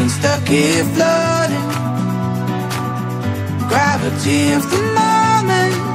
been stuck here floating Gravity of the moment.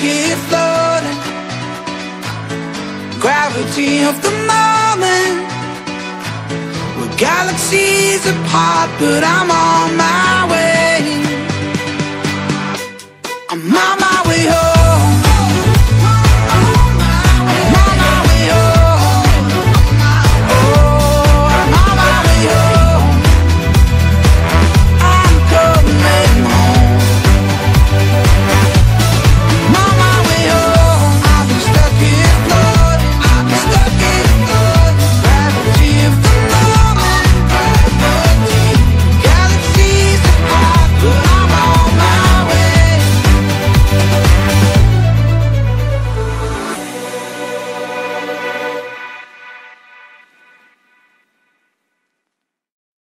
keep floating. Gravity of the moment. We're galaxies apart But I'm on my way. I'm on my way home.